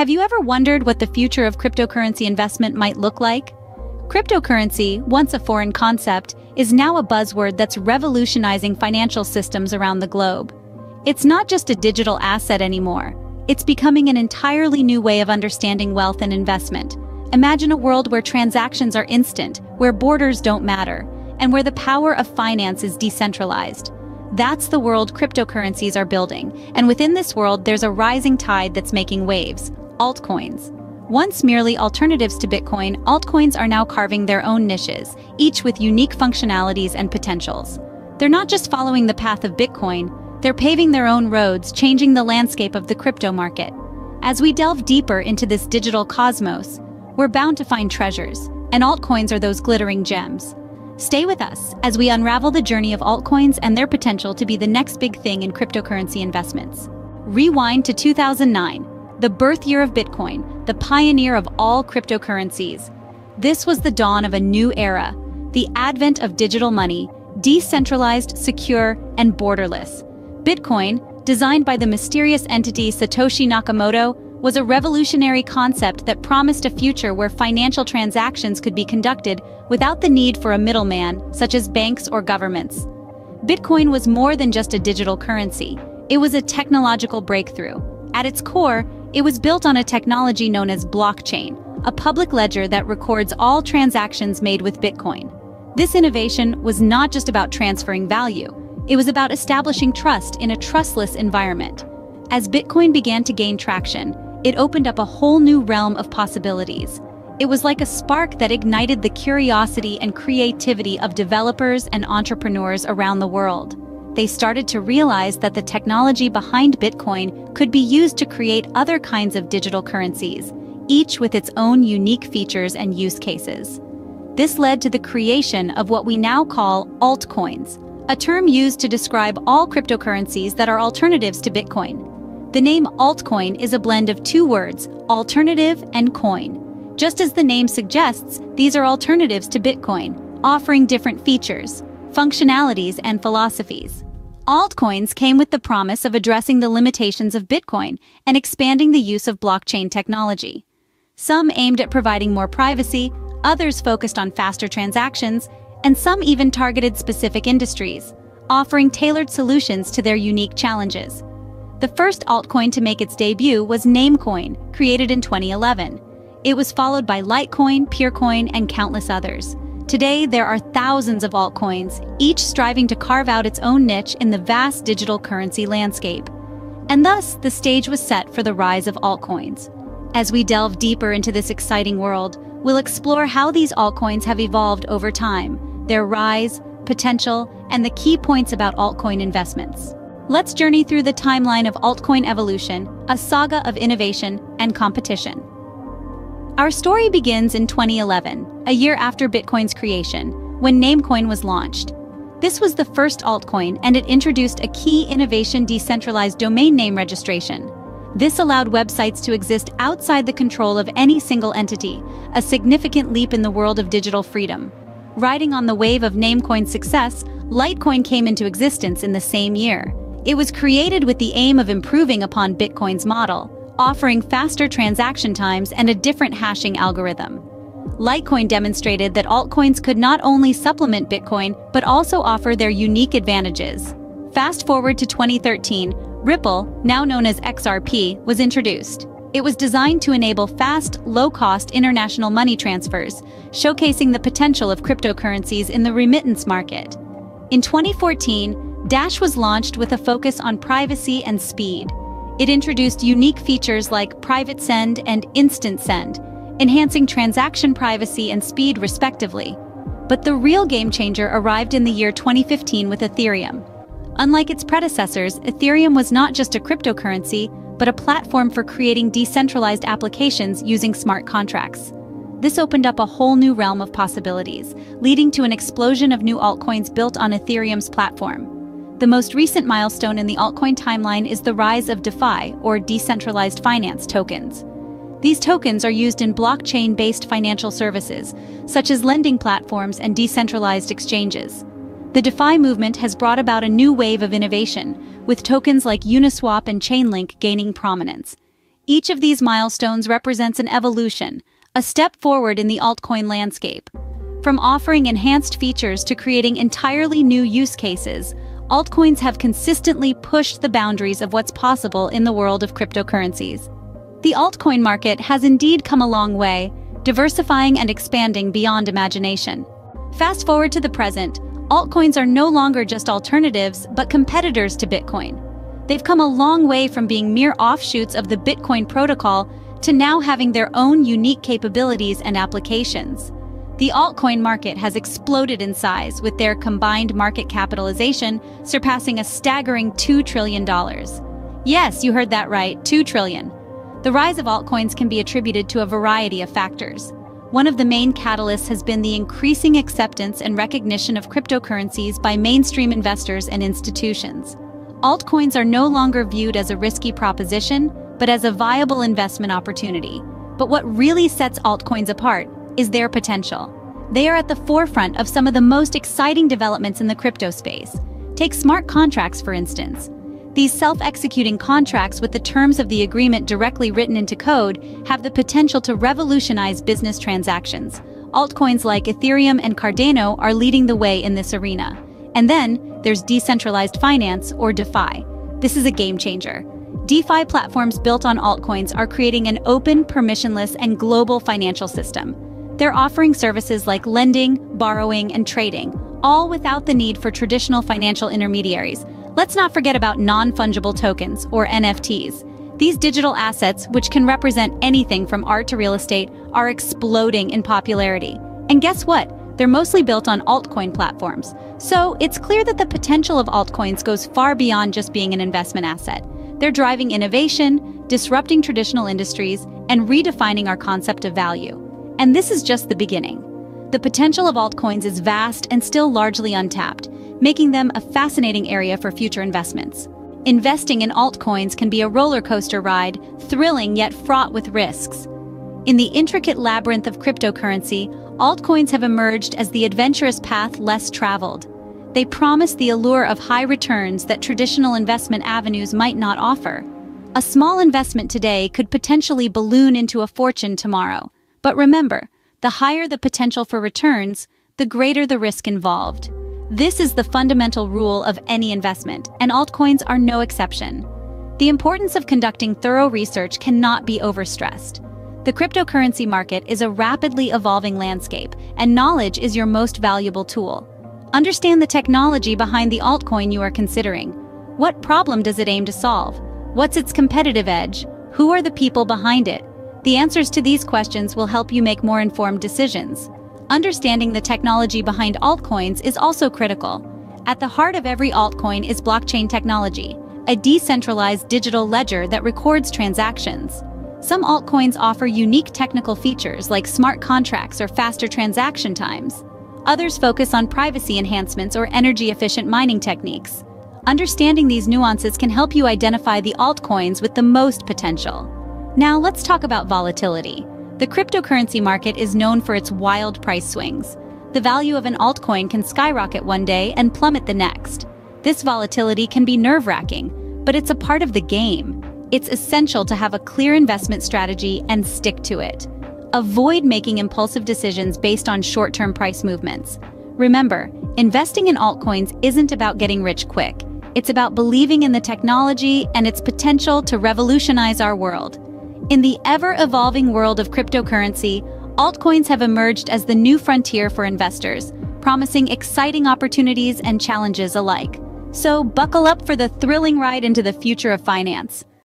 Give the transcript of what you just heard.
Have you ever wondered what the future of cryptocurrency investment might look like? Cryptocurrency, once a foreign concept, is now a buzzword that's revolutionizing financial systems around the globe. It's not just a digital asset anymore. It's becoming an entirely new way of understanding wealth and investment. Imagine a world where transactions are instant, where borders don't matter, and where the power of finance is decentralized. That's the world cryptocurrencies are building, and within this world there's a rising tide that's making waves, altcoins. Once merely alternatives to Bitcoin, altcoins are now carving their own niches, each with unique functionalities and potentials. They're not just following the path of Bitcoin, they're paving their own roads, changing the landscape of the crypto market. As we delve deeper into this digital cosmos, we're bound to find treasures, and altcoins are those glittering gems. Stay with us as we unravel the journey of altcoins and their potential to be the next big thing in cryptocurrency investments. Rewind to 2009, the birth year of Bitcoin, the pioneer of all cryptocurrencies. This was the dawn of a new era, the advent of digital money, decentralized, secure, and borderless. Bitcoin, designed by the mysterious entity Satoshi Nakamoto, was a revolutionary concept that promised a future where financial transactions could be conducted without the need for a middleman, such as banks or governments. Bitcoin was more than just a digital currency. It was a technological breakthrough. At its core, it was built on a technology known as blockchain, a public ledger that records all transactions made with Bitcoin. This innovation was not just about transferring value, it was about establishing trust in a trustless environment. As Bitcoin began to gain traction, it opened up a whole new realm of possibilities. It was like a spark that ignited the curiosity and creativity of developers and entrepreneurs around the world. They started to realize that the technology behind Bitcoin could be used to create other kinds of digital currencies, each with its own unique features and use cases. This led to the creation of what we now call altcoins, a term used to describe all cryptocurrencies that are alternatives to Bitcoin. The name altcoin is a blend of two words, alternative and coin. Just as the name suggests, these are alternatives to Bitcoin, offering different features, functionalities, and philosophies. Altcoins came with the promise of addressing the limitations of Bitcoin and expanding the use of blockchain technology. Some aimed at providing more privacy, others focused on faster transactions, and some even targeted specific industries, offering tailored solutions to their unique challenges. The first altcoin to make its debut was Namecoin, created in 2011. It was followed by Litecoin, Peercoin, and countless others. Today, there are thousands of altcoins, each striving to carve out its own niche in the vast digital currency landscape. And thus, the stage was set for the rise of altcoins. As we delve deeper into this exciting world, we'll explore how these altcoins have evolved over time, their rise, potential, and the key points about altcoin investments. Let's journey through the timeline of altcoin evolution, a saga of innovation and competition. Our story begins in 2011, a year after Bitcoin's creation, when Namecoin was launched. This was the first altcoin and it introduced a key innovation decentralized domain name registration. This allowed websites to exist outside the control of any single entity, a significant leap in the world of digital freedom. Riding on the wave of Namecoin's success, Litecoin came into existence in the same year. It was created with the aim of improving upon Bitcoin's model, offering faster transaction times and a different hashing algorithm. Litecoin demonstrated that altcoins could not only supplement Bitcoin, but also offer their unique advantages. Fast forward to 2013, Ripple, now known as XRP, was introduced. It was designed to enable fast, low-cost international money transfers, showcasing the potential of cryptocurrencies in the remittance market. In 2014, Dash was launched with a focus on privacy and speed. It introduced unique features like Private Send and Instant Send, enhancing transaction privacy and speed respectively. But the real game changer arrived in the year 2015 with Ethereum. Unlike its predecessors, Ethereum was not just a cryptocurrency, but a platform for creating decentralized applications using smart contracts. This opened up a whole new realm of possibilities, leading to an explosion of new altcoins built on Ethereum's platform. The most recent milestone in the altcoin timeline is the rise of DeFi, or decentralized finance tokens. These tokens are used in blockchain-based financial services, such as lending platforms and decentralized exchanges. The DeFi movement has brought about a new wave of innovation, with tokens like Uniswap and Chainlink gaining prominence. Each of these milestones represents an evolution, a step forward in the altcoin landscape. From offering enhanced features to creating entirely new use cases, altcoins have consistently pushed the boundaries of what's possible in the world of cryptocurrencies. The altcoin market has indeed come a long way, diversifying and expanding beyond imagination. Fast forward to the present, altcoins are no longer just alternatives, but competitors to Bitcoin. They've come a long way from being mere offshoots of the Bitcoin protocol to now having their own unique capabilities and applications. The altcoin market has exploded in size, with their combined market capitalization surpassing a staggering $2 trillion. Yes, you heard that right, 2 trillion. The rise of altcoins can be attributed to a variety of factors. One of the main catalysts has been the increasing acceptance and recognition of cryptocurrencies by mainstream investors and institutions. Altcoins are no longer viewed as a risky proposition, but as a viable investment opportunity. But what really sets altcoins apart is their potential. They are at the forefront of some of the most exciting developments in the crypto space. Take smart contracts, for instance. These self-executing contracts with the terms of the agreement directly written into code have the potential to revolutionize business transactions. Altcoins like Ethereum and Cardano are leading the way in this arena. And then, there's decentralized finance, or DeFi. This is a game changer. DeFi platforms built on altcoins are creating an open, permissionless, and global financial system. They're offering services like lending, borrowing, and trading, all without the need for traditional financial intermediaries. Let's not forget about non-fungible tokens, or NFTs. These digital assets, which can represent anything from art to real estate, are exploding in popularity. And guess what? They're mostly built on altcoin platforms. So it's clear that the potential of altcoins goes far beyond just being an investment asset. They're driving innovation, disrupting traditional industries, and redefining our concept of value. And this is just the beginning. The potential of altcoins is vast and still largely untapped, making them a fascinating area for future investments. Investing in altcoins can be a roller coaster ride, thrilling yet fraught with risks. In the intricate labyrinth of cryptocurrency, altcoins have emerged as the adventurous path less traveled. They promise the allure of high returns that traditional investment avenues might not offer. A small investment today could potentially balloon into a fortune tomorrow. But remember, the higher the potential for returns, the greater the risk involved. This is the fundamental rule of any investment, and altcoins are no exception. The importance of conducting thorough research cannot be overstressed. The cryptocurrency market is a rapidly evolving landscape, and knowledge is your most valuable tool. Understand the technology behind the altcoin you are considering. What problem does it aim to solve? What's its competitive edge? Who are the people behind it? The answers to these questions will help you make more informed decisions. Understanding the technology behind altcoins is also critical. At the heart of every altcoin is blockchain technology, a decentralized digital ledger that records transactions. Some altcoins offer unique technical features like smart contracts or faster transaction times. Others focus on privacy enhancements or energy-efficient mining techniques. Understanding these nuances can help you identify the altcoins with the most potential. Now let's talk about volatility. The cryptocurrency market is known for its wild price swings. The value of an altcoin can skyrocket one day and plummet the next. This volatility can be nerve-wracking, but it's a part of the game. It's essential to have a clear investment strategy and stick to it. Avoid making impulsive decisions based on short-term price movements. Remember, investing in altcoins isn't about getting rich quick. It's about believing in the technology and its potential to revolutionize our world. In the ever-evolving world of cryptocurrency, altcoins have emerged as the new frontier for investors, promising exciting opportunities and challenges alike. So buckle up for the thrilling ride into the future of finance.